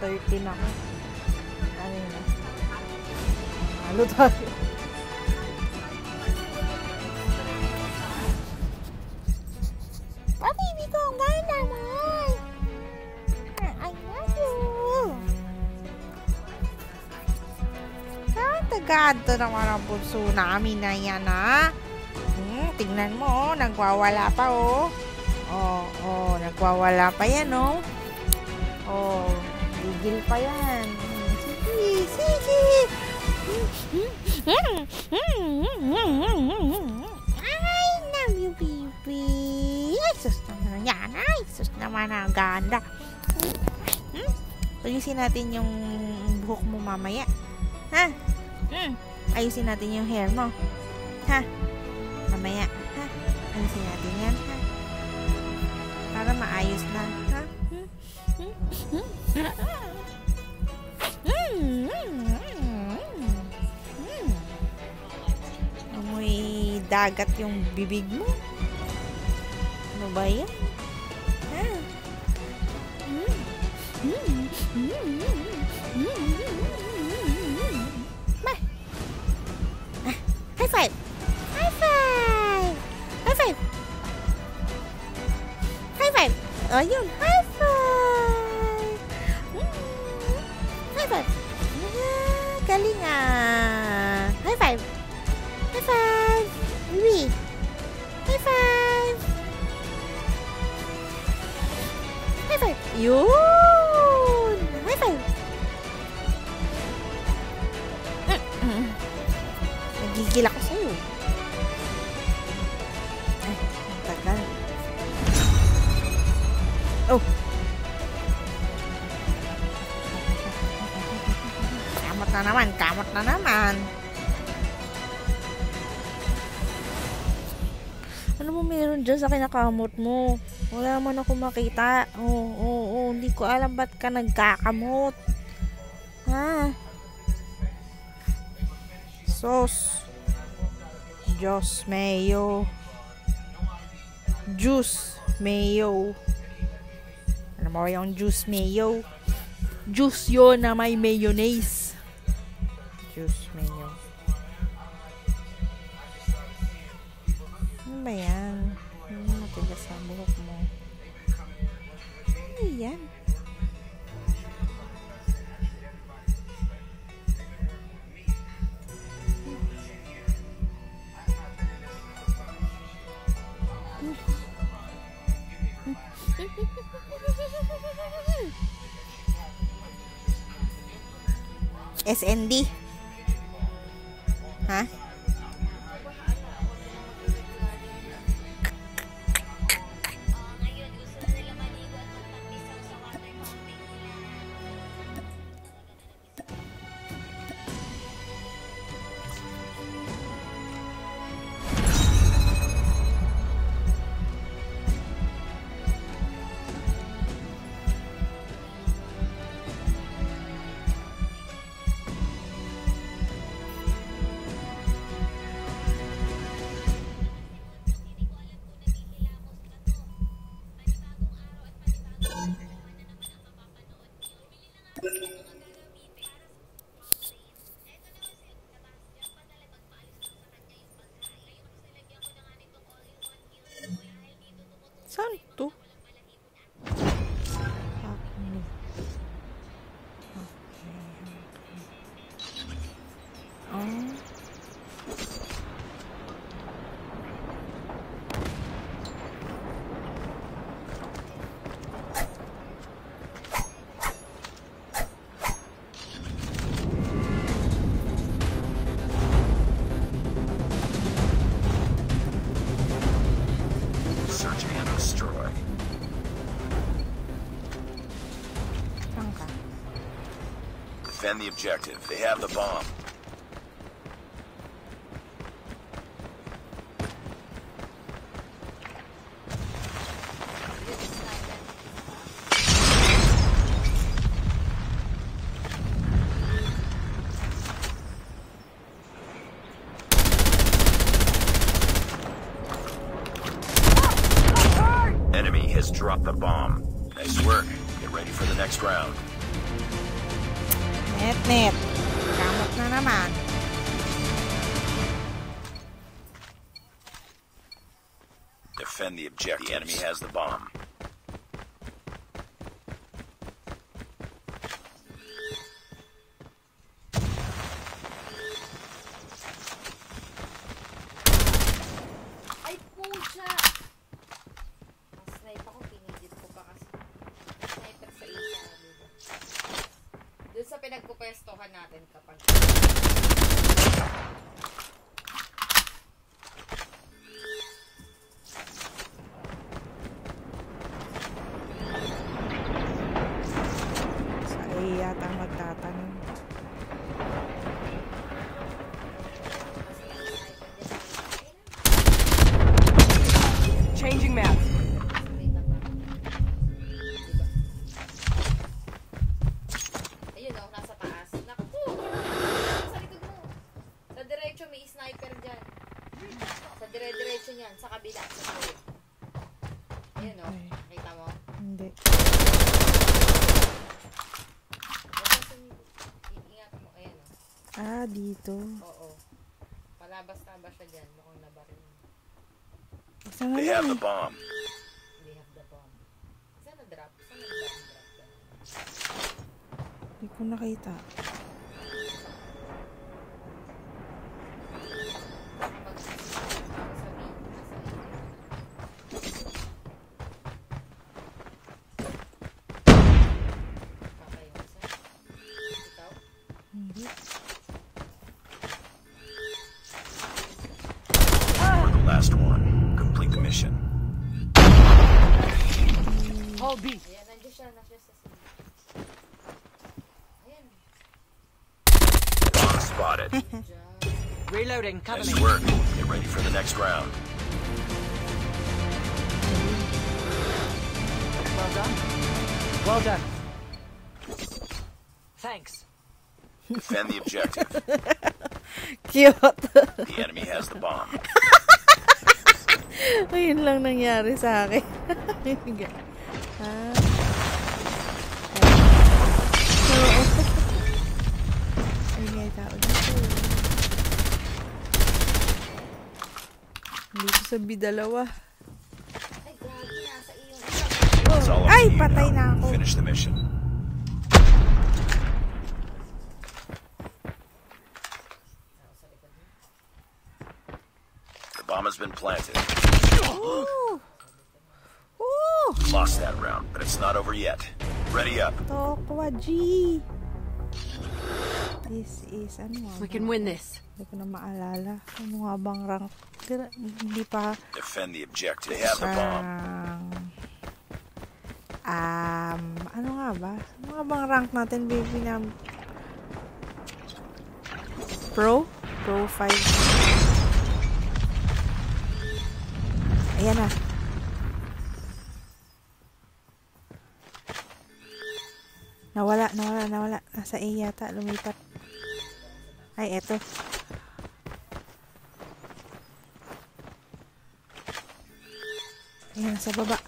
130 na ako. Ano yun? Halo tayo. Pabibi ko, ang mo. I love you. Tagado naman ang puso namin na yan, ha? Hmm, tingnan mo, oh, nagwawala pa, oh. Oh, oh, nagwawala pa yan, oh. Oh, gigil pa yan. Sige, sige. I love you, baby. Ay, sus naman yan. Ay, sus naman ang ganda. Hmm? Ayusin natin yung buhok mo mamaya. Ha? Hmm. Ayusin natin yung hair mo. Ha? Mamaya. Ha? Ayusin natin yan. Ha? Para maayos na. Ha? Hmm? Hmm? Hmm? Dagat yung bibig mo. Ano ba yan? Ha? Hmm? Hmm? Hmm? Ma. Ah, high five! High five! High five! High five! Ayun, high five! Mm. High five! Ah! Yun! High five! Nagigil ako sa'yo. Ay, ang tagal. Oh! Kamot na naman, kamot na naman. Ano mo meron dyan sa kinakamot mo? Wala man ako makita. Oo, oh, oo, oh. Hindi ko alam ba't ka nagkakamot. Ha? Sauce. Diyos, mayo. Juice, mayo. Ano mo yung juice mayo? Juice yun na may mayonnaise. Juice mayo. Ano ba yan? SND. Ha? Defend the objective. They have the bomb. Defend the objective. The enemy has the bomb. The bomb. Siya. Nandiyan sa side. Ayan. Bomb spotted. Reloading. Cover nice me. work. Get ready for the next round. Well done. Well done. Thanks. Defend the objective. Cute! The enemy has the bomb. Ayun lang nangyari sa akin. ah. Ay, may tao dito. Dito sa bidalawa. Ay, gagi. Nasa iyo. It's all up Ay, to you patay now. na ako. Finish the mission. Nasa likod mo. The bomb has been planted. Ooh! Ooh! Lost that round, but it's not over yet. Ready up. Tokwa G! This is, ano nga We can win this. Hindi ko na maalala. Ano nga bang rank? Hindi pa Defend the objective. They have the bomb. Um, ano nga ba? Ano nga bang rank natin, baby, na Pro? Pro 5. Ayan na. Nawala, nawala, nawala. Nasa A yata, lumipat. Ay, eto. Ayan, sa baba.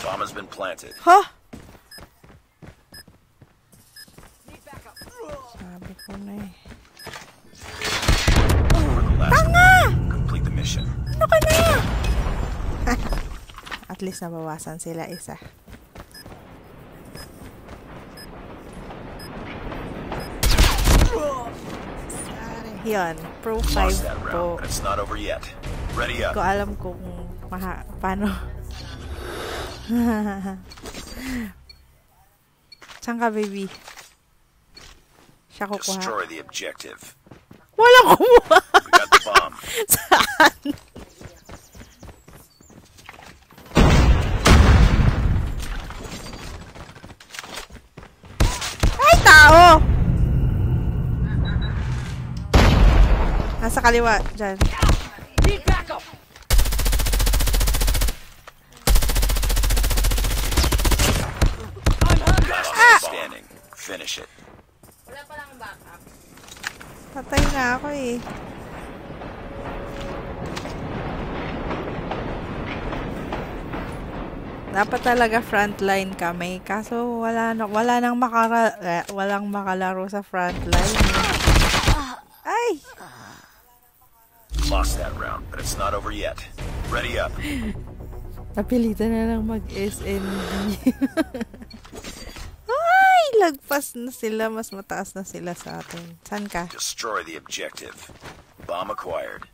Bomb has been planted. Ha? Need backup. Sabi ko na eh. One. Complete the mission. Ano ka na? At least nabawasan sila isa. Sorry. Yun, Pro 5 Lost that po. it's not over yet. Ready Hindi ko up. alam kung maha, paano. Saan ka, baby? Siya kukuha. Destroy the objective. Walang kumuha! We got the bomb. Saan? Nasa kaliwa, dyan. One standing. Finish it. Wala pa lang backup. Patay na ako eh. Dapat talaga frontline kami. Kaso wala na, wala nang makara, eh, walang makalaro sa frontline. Ay! Lost that round, but it's not over yet. Ready up. Napilitan na lang mag-SND. Ay! Lagpas na sila. Mas mataas na sila sa atin. San ka? Destroy the objective. Bomb acquired.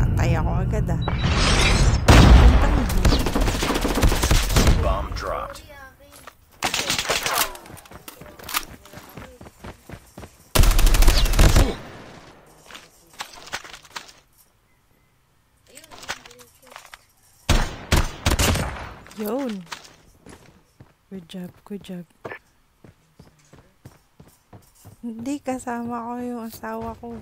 Patay ako agad ah. Puntang hindi. Bomb dropped. Yun. Good job, good job. Hindi, kasama ko yung asawa ko.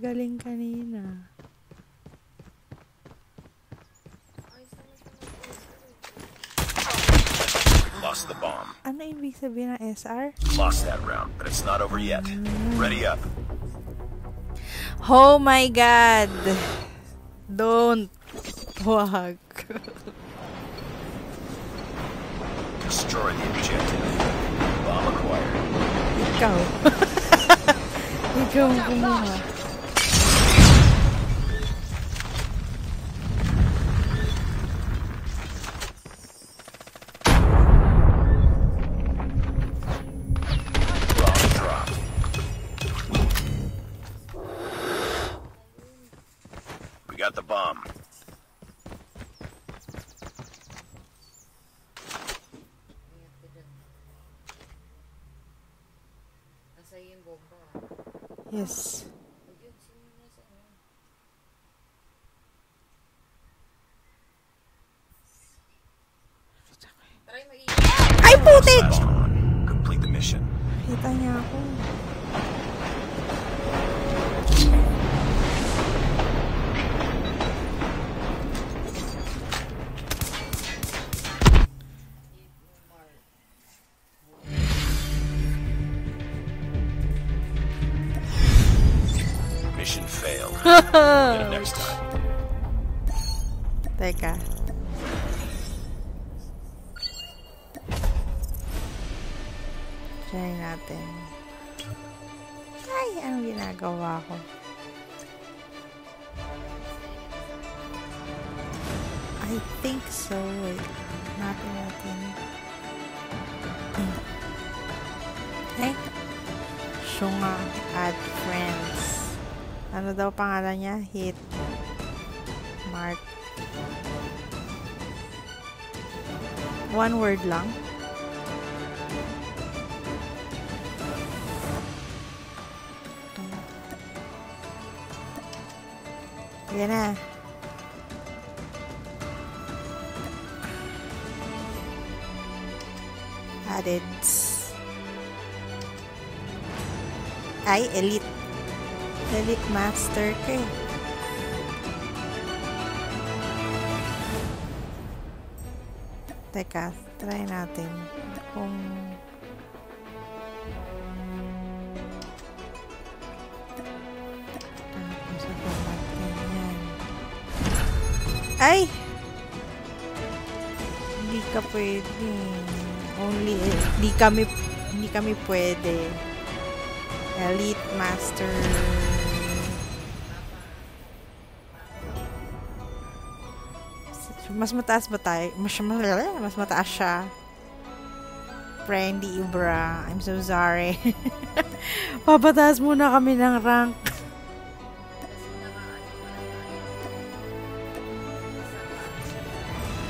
Yun magaling kanina. Lost the bomb. Ano ibig sabihin ng SR? Lost that round, but it's not over yet. Ready up. Oh my God! Don't. Wag. Destroy the objective. Bomb acquired. Ikaw. Ikaw ang kumuha. Daw pangalan niya? Hit. Mark. One word lang. Yan na. Added. Ay, elite. Elite master ka eh. Teka, try natin kung. Ay! Hindi ka pwede. Only, hindi kami, hindi kami pwede. Elite Master. Mas mataas ba tayo? Mas, mas, mataas siya. Friendly Ibra. I'm so sorry. Papataas muna kami ng rank.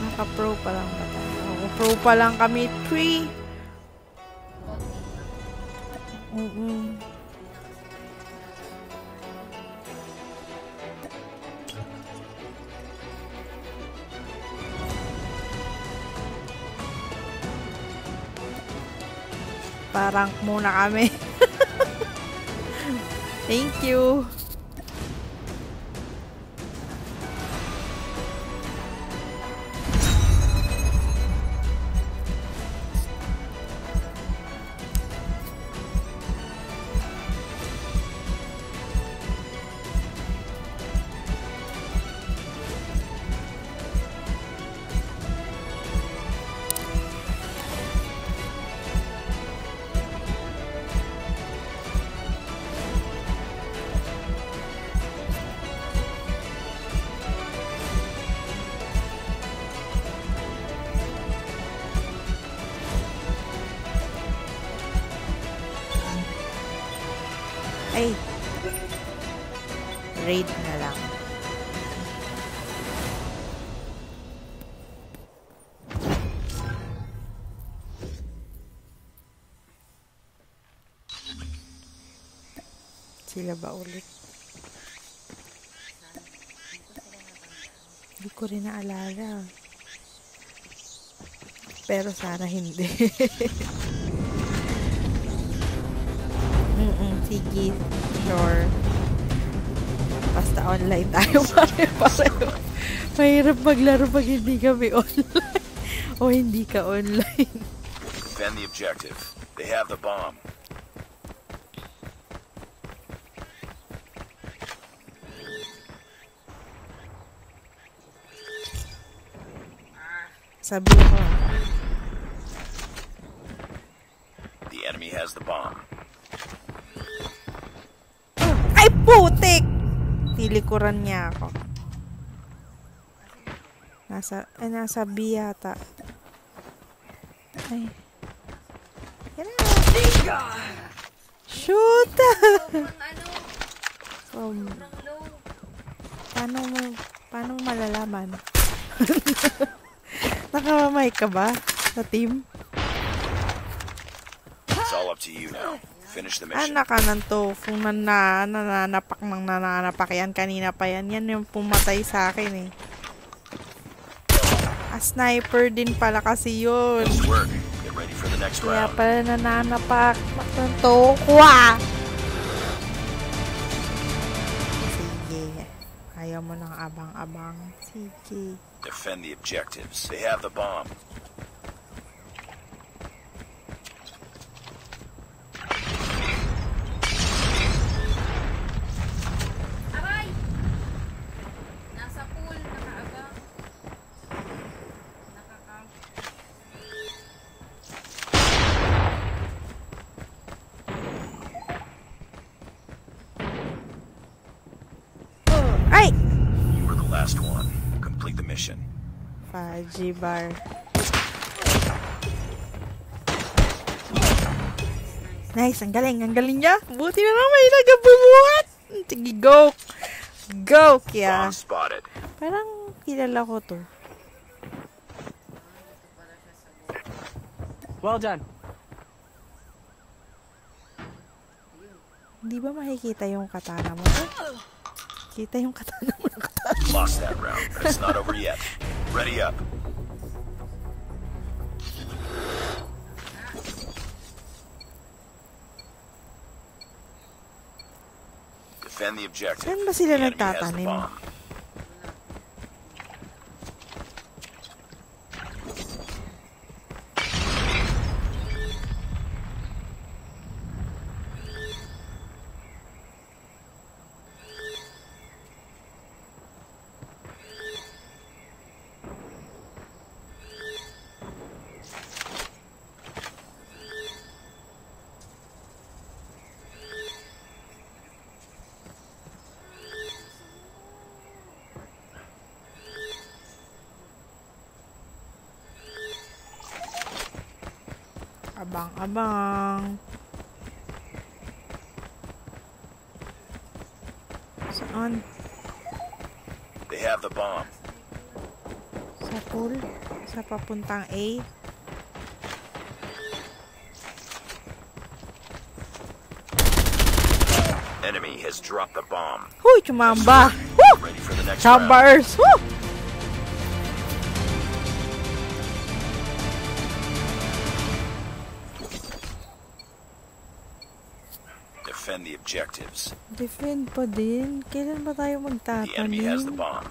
Naka-pro pa lang ba tayo? Oo, pro pa lang kami. 3. Mm-mm. Parang muna kami. Thank you. Sila ba ulit? Hindi ko rin naalala. Pero sana hindi. Mm-mm, sige. Sure. Basta online tayo pare-pareho. Mahirap maglaro pag hindi kami online. o hindi ka online. Defend the objective. They have the bomb. Sabi ko. The enemy has the bomb. Ay, putik! Nilikuran niya ako. Nasa, ay, nasa B yata. Ay. Yan na. Shoot! Um, paano mo, paano mo malalaman? Nakamamay ka ba sa team? It's all up to you now. Finish the mission. Anak ka ng to. Kung nana, nananapak ng nananapak yan, kanina pa yan. Yan yung pumatay sa akin eh. A sniper din pala kasi yun. Kaya pala nananapak. Bakit to? Kwa! Sige. Ayaw mo ng abang-abang. Sige. Defend the objectives. They have the bomb. Faji bar. Nice, ang galing, ang galing niya. Buti na lang may nagabubuhat. Sige, go. Go, Kya. Parang kilala ko to. Well done. Hindi ba makikita yung katana mo? Kita yung katana mo. Lost that round, but it's not over yet. Ready up. Defend the objective. Saan ba sila The enemy has the nagtatanim? Abang-abang. Saan? They have the bomb. Sa pool? Sa papuntang A? Enemy has dropped the bomb. Huy, chumamba! Woo! Chambers! Woo! Objectives. Defend pa din. Kailan ba tayo The enemy has the bomb.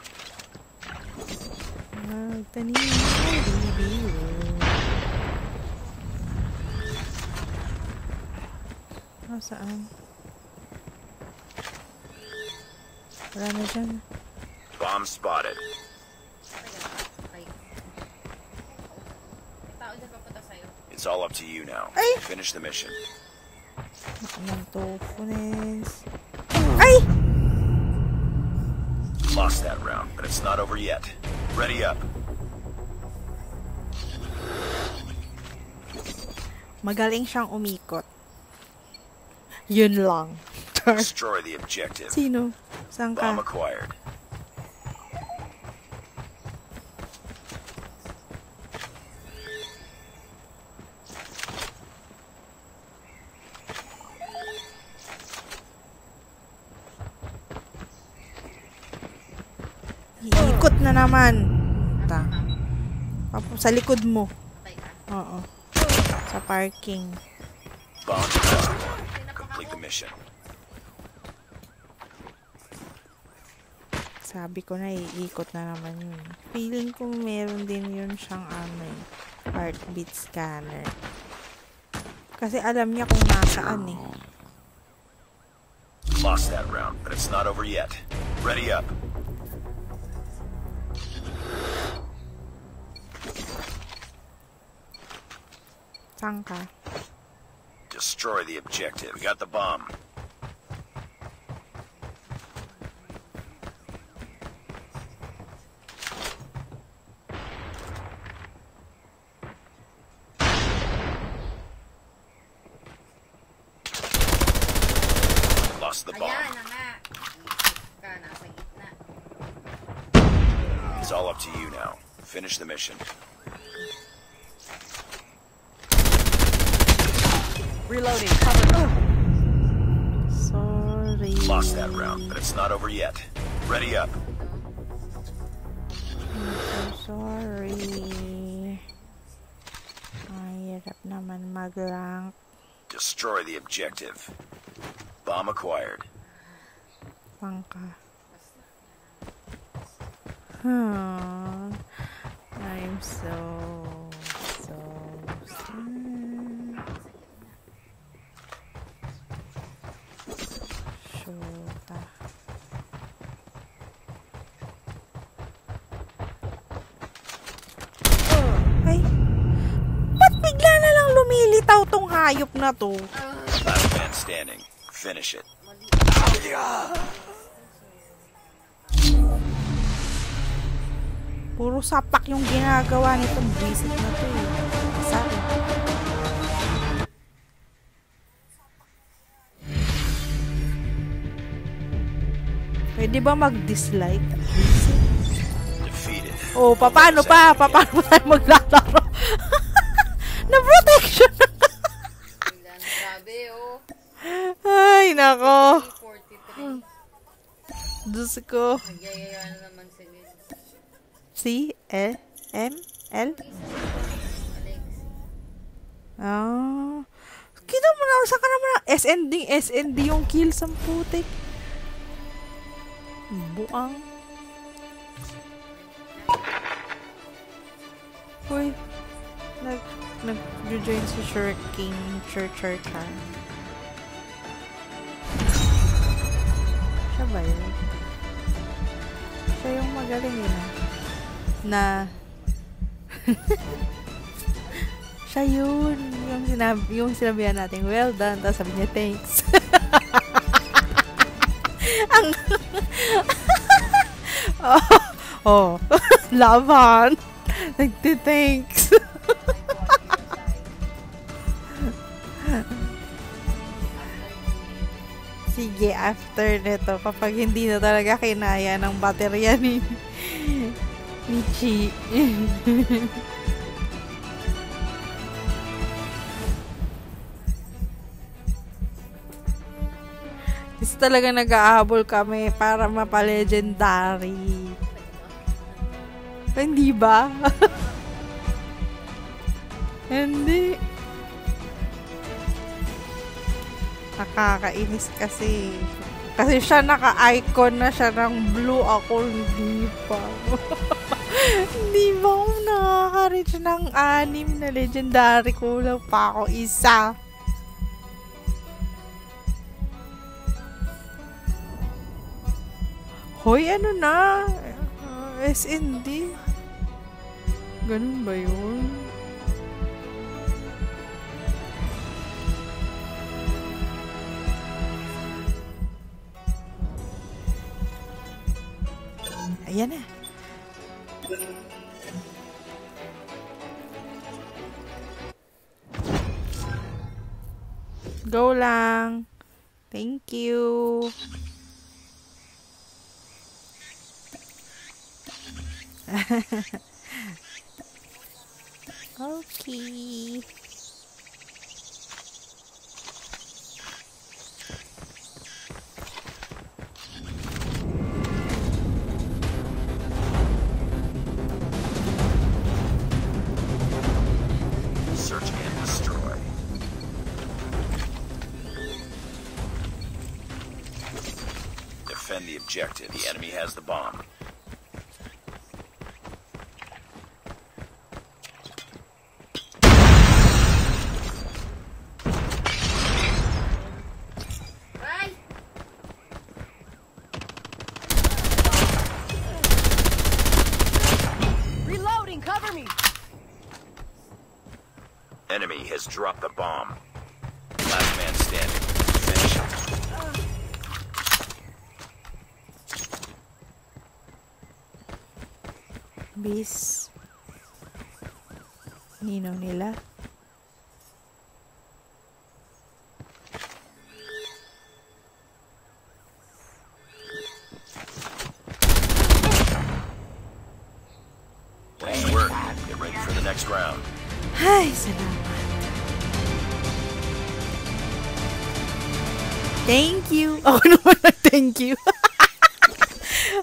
Magtanim. Baby. Ah, saan? Wala na dyan. Bomb spotted. Ay. May tao dyan papunta sa'yo. It's all up to you now. Ay! Finish the mission. Anong tofunes? Ay! Lost that round, but it's not over yet. Ready up. Magaling siyang umikot. Yun lang. Destroy the objective. Sino? Saan Bomb acquired. Naman. Ta. Sa likod mo. Oo. Sa parking. Bomb detected. Complete the mission. Sabi ko na iikot na naman yun. Feeling ko meron din yun siyang ano eh, heartbeat scanner. Kasi alam niya kung nasaan eh. Lost that round, but it's not over yet. Ready up. Saan ka? Destroy the objective. We got the bomb. Objective. Bomb acquired. Saan ka? Hmm. I'm so, so sad. Shota. Ay! Ba't bigla na lang lumilitaw tong hayop na to? Last man standing. Finish it. Puro sapak yung ginagawa nitong visit na to eh. Sorry. Pwede ba mag-dislike? Oh, paano pa? Paano pa tayo maglalaro? Ko. C, E, M, L? Ah. Kita mo na, saan ka naman na? SND, SND yung kill sa putik. Buang. Uy. Nag, nag-join si Shirking Chur Chur Chur. Siya ba yun? Siya yung magaling yun ah. Na siya yun. Yung, sinabi, yung sinabihan natin, well done. Tapos sabi niya, thanks. Ang... oh, oh. laban. Nagti-thanks. Sige, after nito, kapag hindi na talaga kinaya ng baterya ni, ni Chi. Kasi talaga nag-ahabol kami para mapa-legendary. Hindi ba? Hindi. Nakakainis kasi. Kasi siya naka-icon na siya ng blue. Ako hindi pa. hindi ba ako nakaka-reach ng anim na legendary? Kulang pa ako isa. Hoy, ano na? Uh, SND? Ganun ba yun? Ayan na. Go lang. Thank you. okay. Defend the objective. The enemy has the bomb. Reloading, cover me. Enemy has dropped the bomb. Last man standing. Finish him. Bis. Ninaw nila. Nice work. Get ready for the next round. Ay, salamat. Thank you. Ako naman nag-thank you.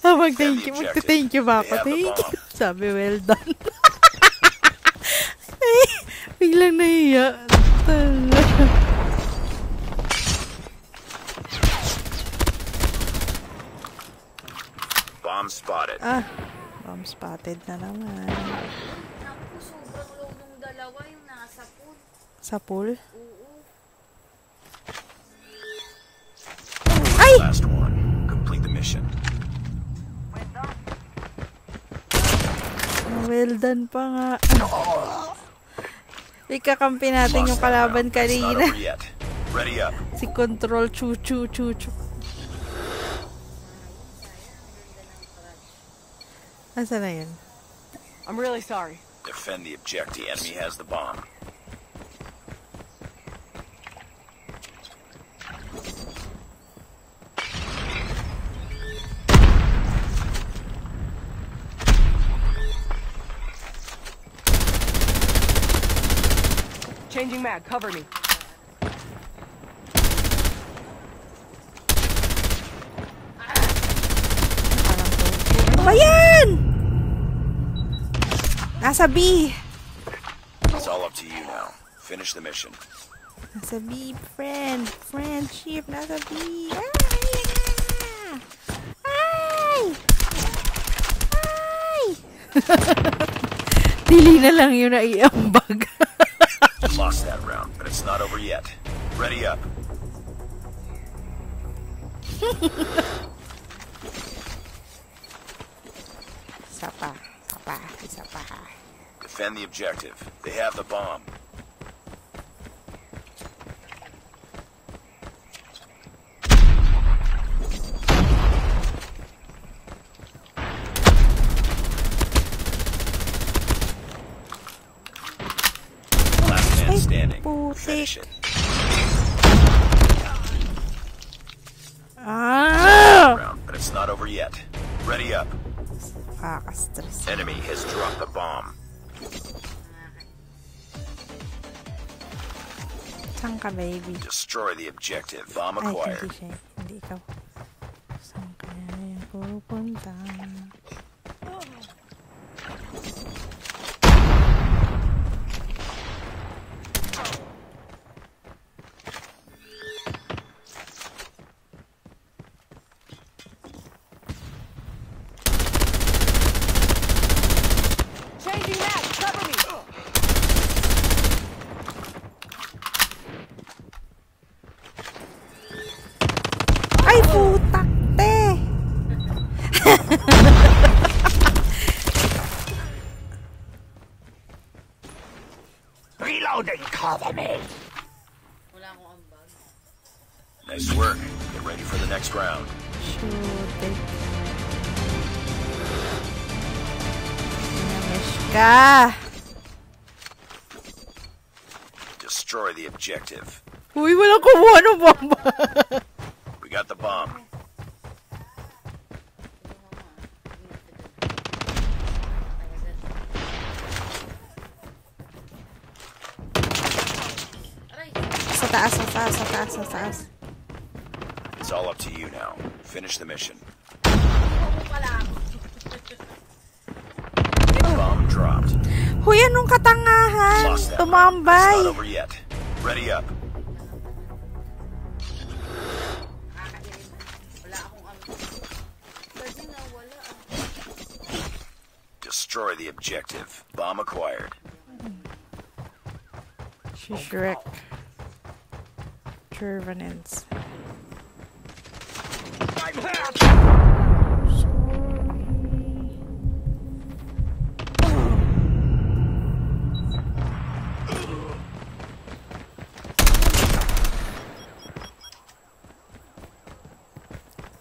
Ah, mag-thank you. Magta-thank you ba ako? Thank you. Sabi, well done. Ay, biglang nahiya. Talaga. Bomb spotted. Ah, bomb spotted na naman. Naku, sobrang low nung dalawa yung nasa pool. Sa pool. Oo. Ay! Last one. Complete the mission. Well done pa nga. Ikakampi natin yung kalaban kanina. Si Control Chuchu Chuchu. Asa na yun? I'm really sorry. Defend the objective. The enemy has the bomb. Changing mag, cover me. Ano ba yan? Nasa B. It's all up to you now. Finish the mission. Nasa B, friend. Friendship. Nasa B. Ay! Ay! Ay! Dili na lang yun na but it's not over yet. Ready up. Defend the objective. They have the bomb. Baby? Destroy the objective. Bomb Ay, hindi acquired. siya. eh. Hindi ikaw. Saan kaya yan pupunta? Objective. Uy, walang kumuha ng bomba! We got the bomb. Aray! sa taas, sa taas, sa taas, sa taas. It's all up to you now. Finish the mission. Ako pala ako. Bomb dropped. Huy, anong katangahan? Lost. It's Tumambay! not over yet. Ready up. Nakakairin. Wala akong ambag. Kasi na wala ah. Destroy the objective. Bomb acquired. Si Shrek. Trevenants.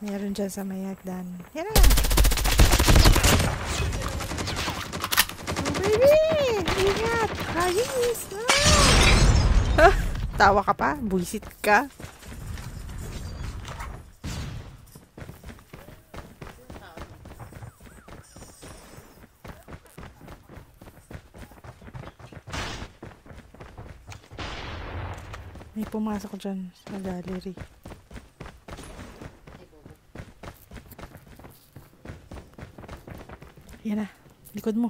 Meron dyan sa may hagdan. Yan na. Oh, baby! Ingat! Ayos! Ah! Tawa ka pa? Buisit ka? May pumasok dyan sa gallery. Ay, bobo. Yan na. Likod mo.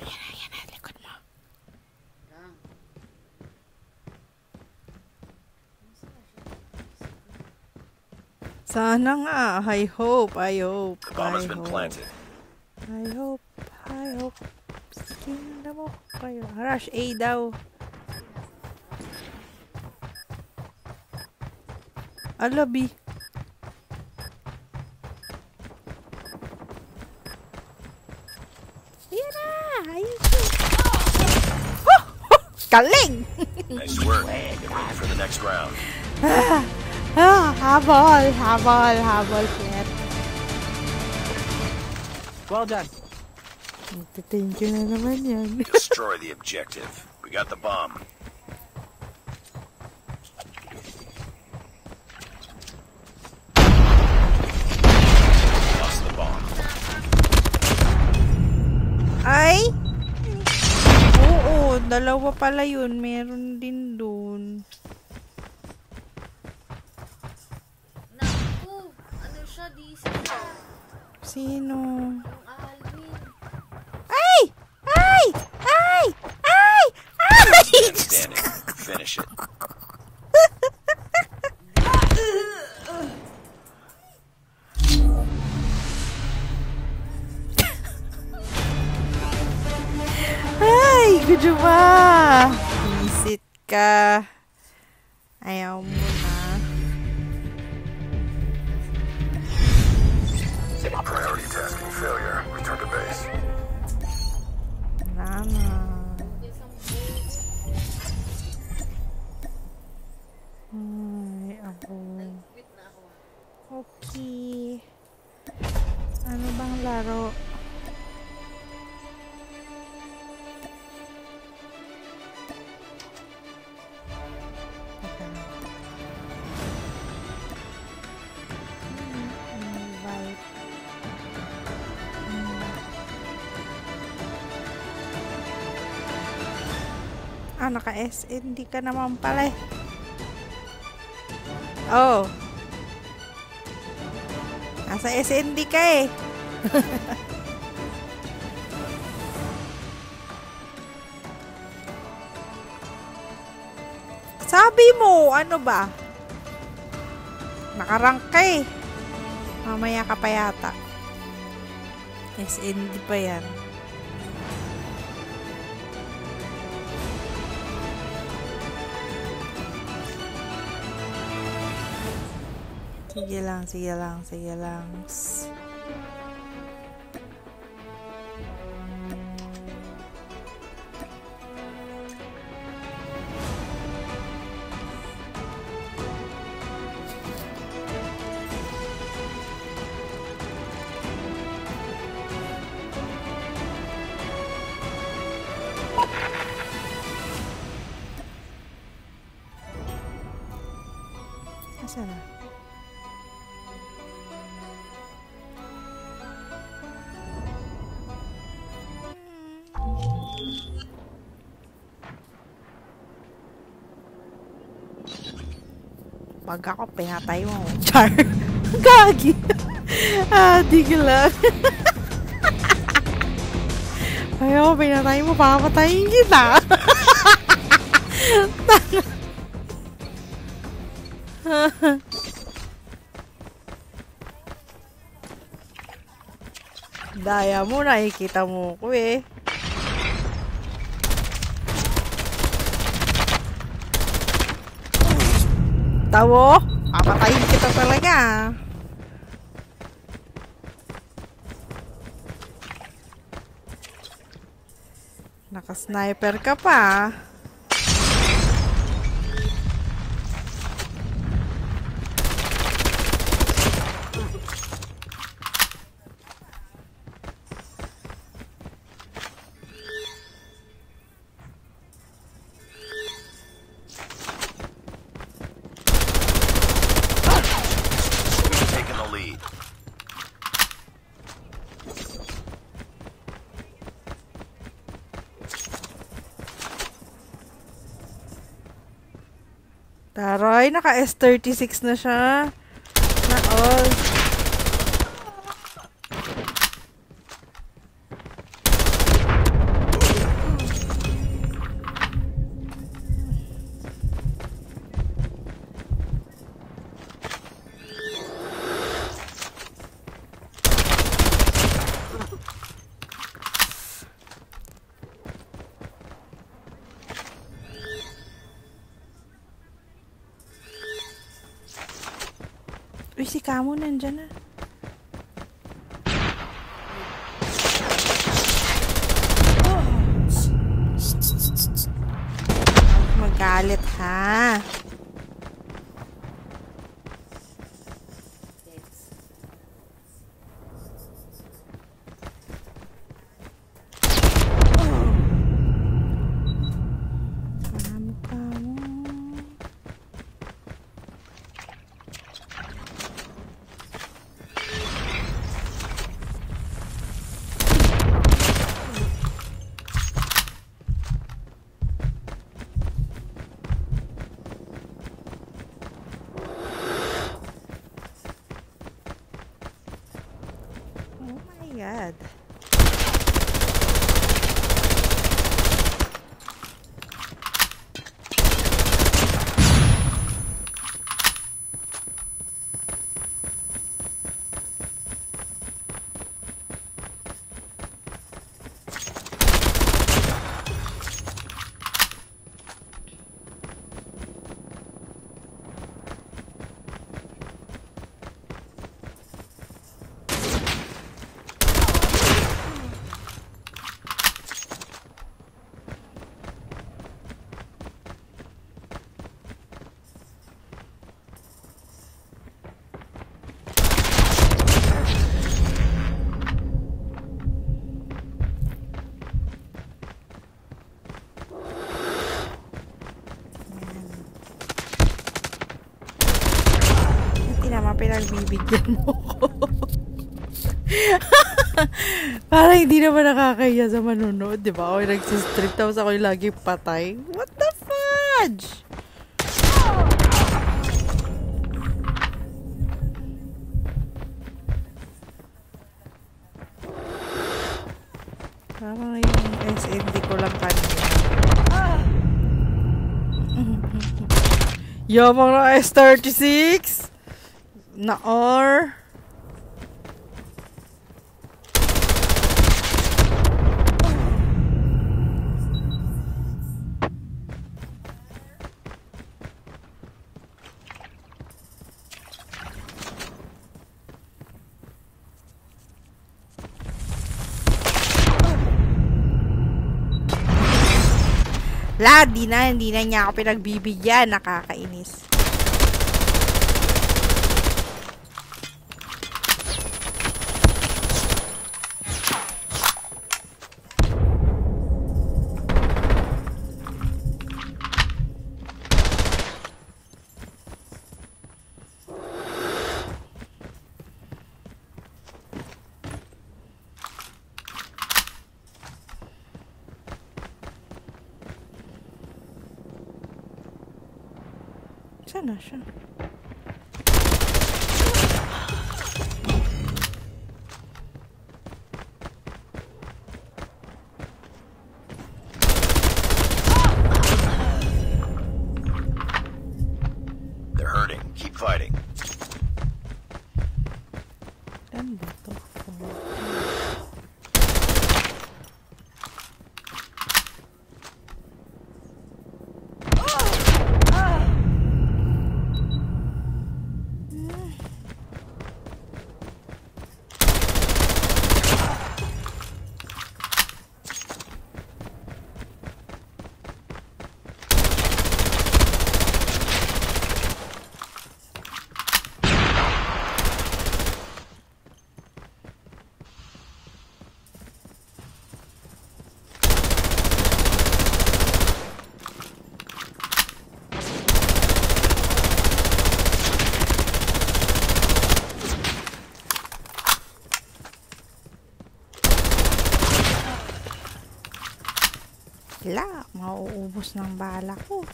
Yan na, yan na. Likod mo. Sana nga. I hope. I hope. The bomb has I been hope. planted. I hope. I hope. Tingnan mo kayo. Rush A daw. Alabi. Yan na! Ayos yun. Oh! Oh! Galing! Nice work. Get ready for the next round. ah, habol, habol, habol, Flet. Well done. Thank you na naman yan. Destroy the objective. We got the bomb. Dalawa pala yun. Meron din dun. Naku! Ano siya? DC siya. Sino? Yung Alvin. Ay! Ay! Ay! Ay! Ay! Finish it. Gudyo ba? Visit ka. Ayaw mo na. Priority tasking failure. Return to base. Isang Ay, ako. Okay. Ano bang laro? Ah, naka-SND ka naman pala eh. Oh. Nasa SND ka eh. Sabi mo, ano ba? Nakarangk ka eh. Mamaya ka pa yata. SND pa yan. Sige lang, sige lang, sige lang. Asa ako, pinatay mo. Char. Gagi. ah, di ka lang. Ayaw, pinatay mo, papatayin kita. Daya mo, nakikita mo ko eh. Tawo? Papatayin kita talaga. Naka-sniper ka pa. Taray, naka S36 na siya. Na all. Pinagbibigyan mo ko. Parang hindi naman nakakaya sa manonood, di ba? Ako yung nagsistream, tapos ako yung lagi patay. What the fudge? Parang yung SND ko lang kanina. Yamang na S36! Na R. La, di na, hindi na niya ako pinagbibigyan. Nakakainis. Saan na siya? They're hurting. Keep fighting. Saan ba to? Wala, mauubos ng bala ko.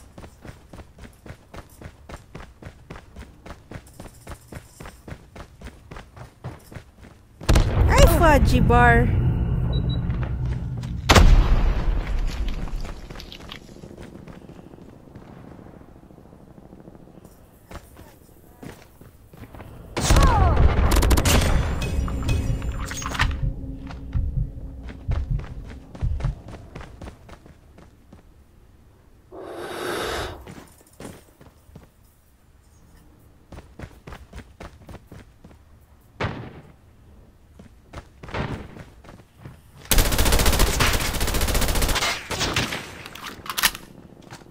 Ay, fudgy bar.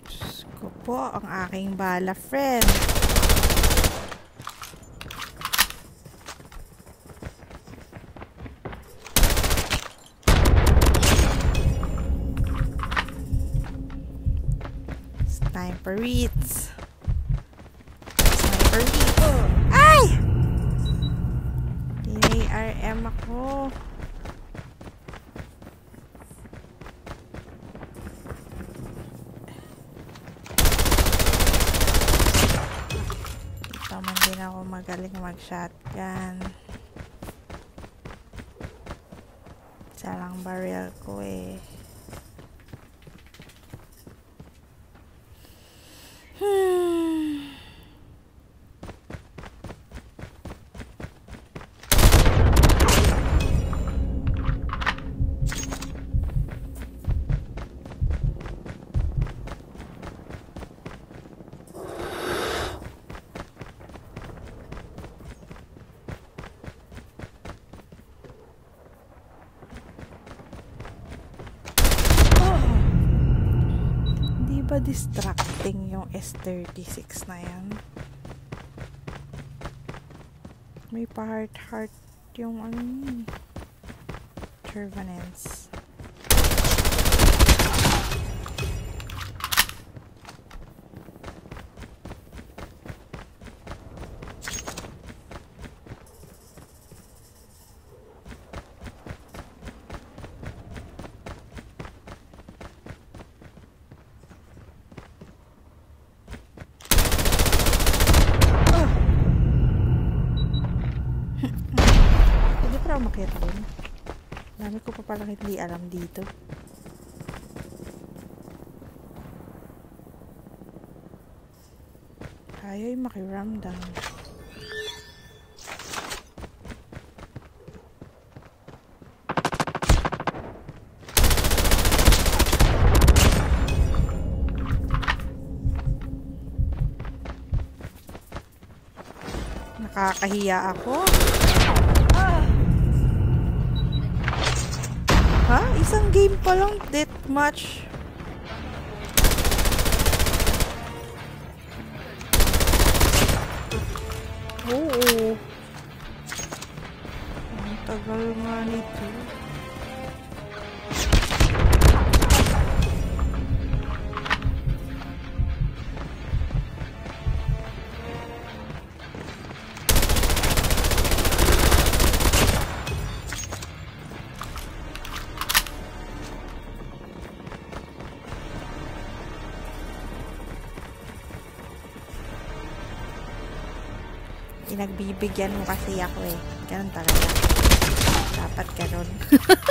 Diyos ko po, ang aking bala friend. Sniper Ritz. Sniper Ritz. Ay! DARM ako. Dito man din ako magaling mag-shotgun. Isa lang barrel ko eh. Hmm. Di ba distracting yung S36 na yan? May pa-heart-heart yung ano yun. Pala hindi alam dito. Tayo'y makiramdam. Nakakahiya ako. Game pa lang, death match. Oo. Ang tagal nga Pinagbibigyan mo kasi ako eh. Ganun talaga. Dapat ganun.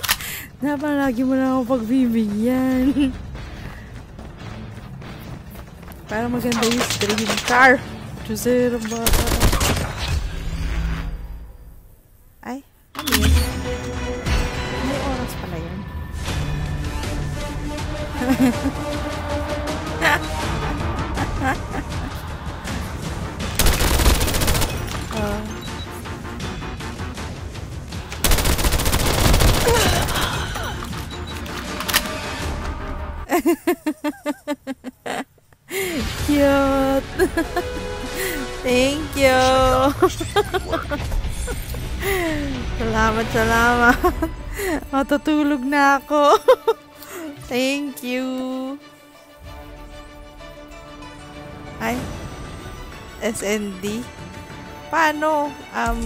Dapat lagi mo lang ako pagbibigyan. Para maganda yung stream car. Chusero bata. Salamat. Matutulog na ako. Thank you. Ay. SND. Paano? Um,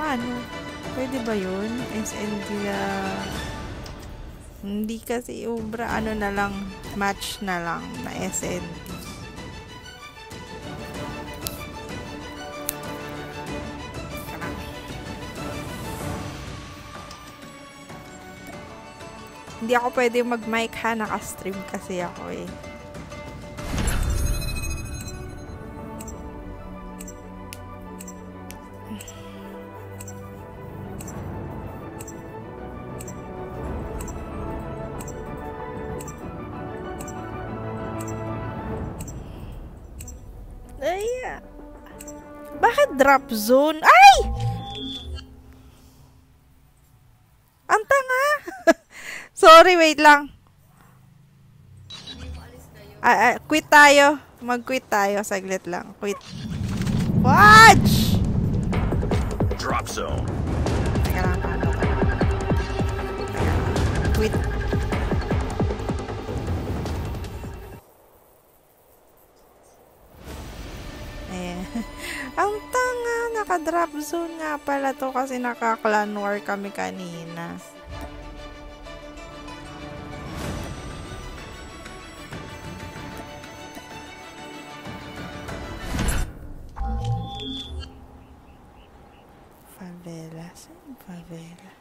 paano? Pwede ba yun? SND na... Hindi kasi ubra. Ano na lang, match na lang na SND. Hindi ako pwede mag-mic ha. Naka-stream kasi ako eh. Ay! Bakit drop zone? Ay! Sorry, wait lang. Ah, ah, quit tayo. Mag-quit tayo. Saglit lang. Quit. Watch! Drop zone. Teka lang. Quit. Ayan. Ang tanga, naka-drop zone nga pala to kasi naka-clan war kami kanina. Favela. Saan favela?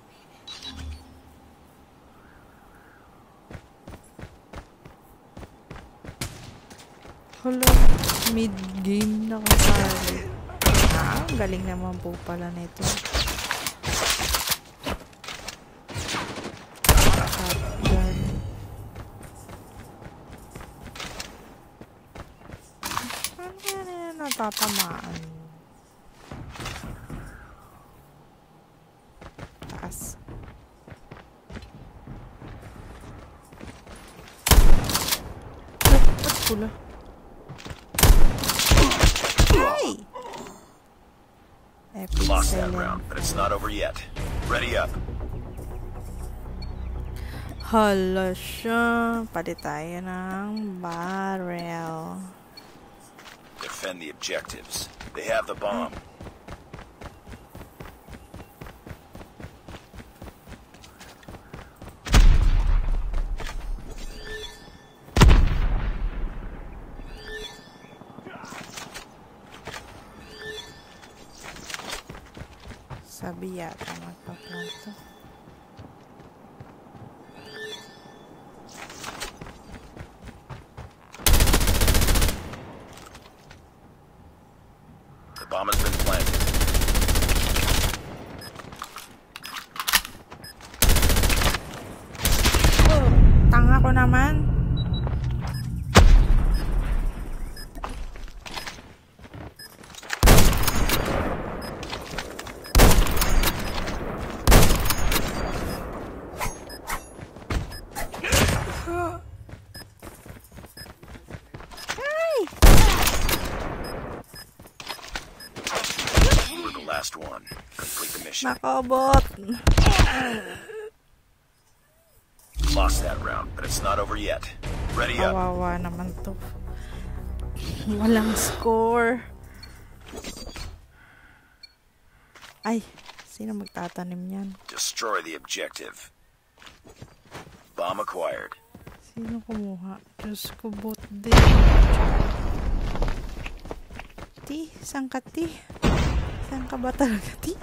Hala, mid-game na kasali. Ah, ang galing naman po pala nito. Nila natatamaan? Ba't pula? Lost that round, but it's not over yet. Ready up. Hala siya. Pali tayo ng barrel. Defend the objectives. They have the bomb. Sabi yata magpapla. lang to. The bomb has been planted. Tanga ko naman. Ay! You were the last one. Complete the mission. Nako, bot. Lost that round, but it's not over yet. Ready up. Kawawa naman to. Walang score. Ay, sino magtatanim yan? Destroy the objective. Bomb acquired. Sino kumuha? Diyos ko, bot din. Ti, saan ka ti? Saan ka ba talaga ti?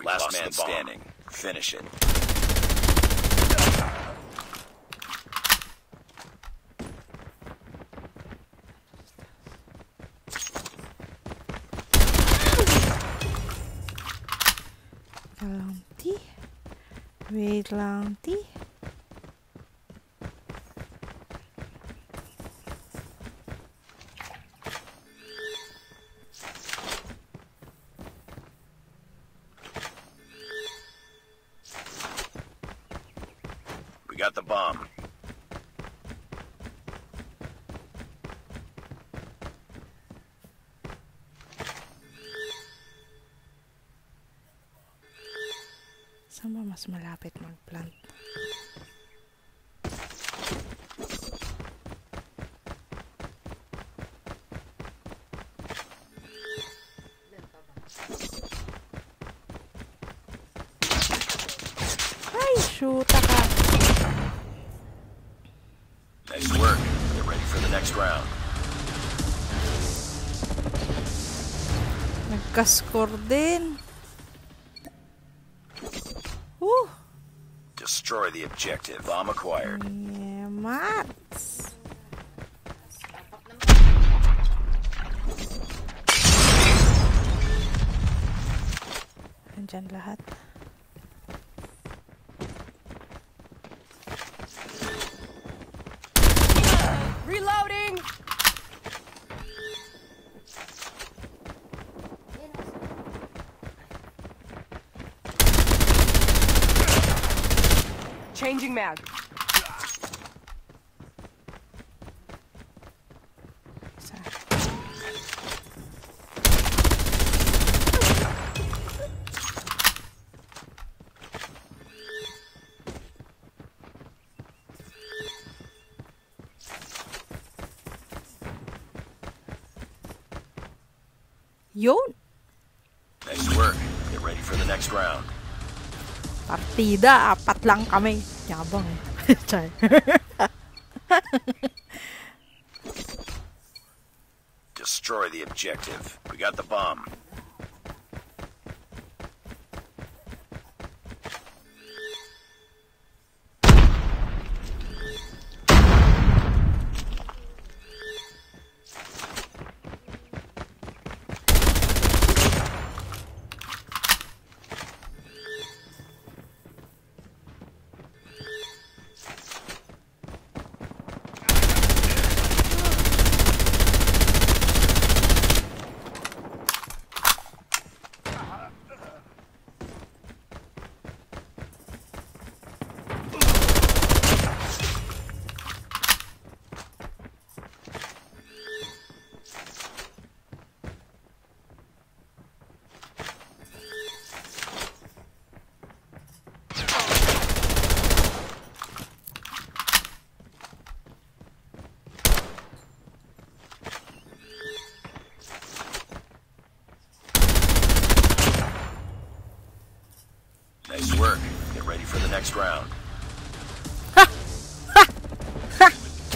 We Last man standing. Finish it. Wait lang, mas malapit mag-plant? Ay, shoot ka. Nice work. Get ready for the next round. Nagka-score din. Objective. Bomb acquired. Yeah, mats. Andyan lahat. Reloading! Yan, nasa- Changing mag. Isa. Yun! Nice work. Get ready for the next round. Partida, apat lang kami. Yabang eh. Char. Destroy the objective. We got the bomb.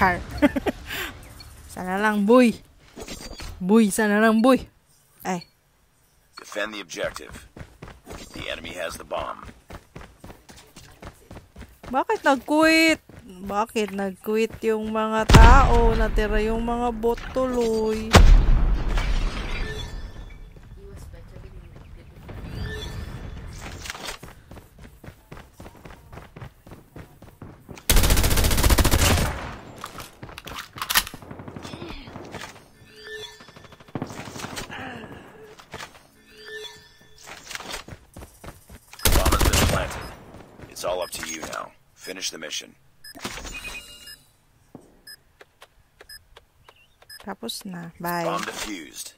Char. sana lang, boy. Boy, sana lang, boy. Ay, Defend the objective. The enemy has the bomb. bakit nag-quit? Bakit nag-quit yung mga tao? Natira yung mga bot tuloy. Mission. Tapos na. Bye. Bomb defused.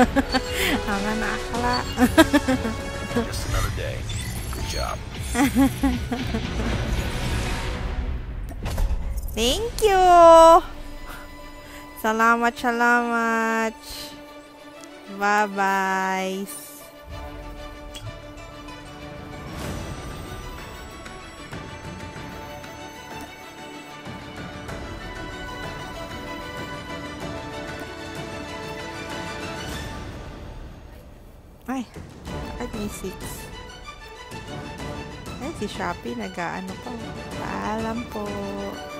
Just another day. Good job. Thank you! Salamat, salamat. Bye-bye. Ay, bakit may 6? Ay, si Shopee nag-ano pa. Bye!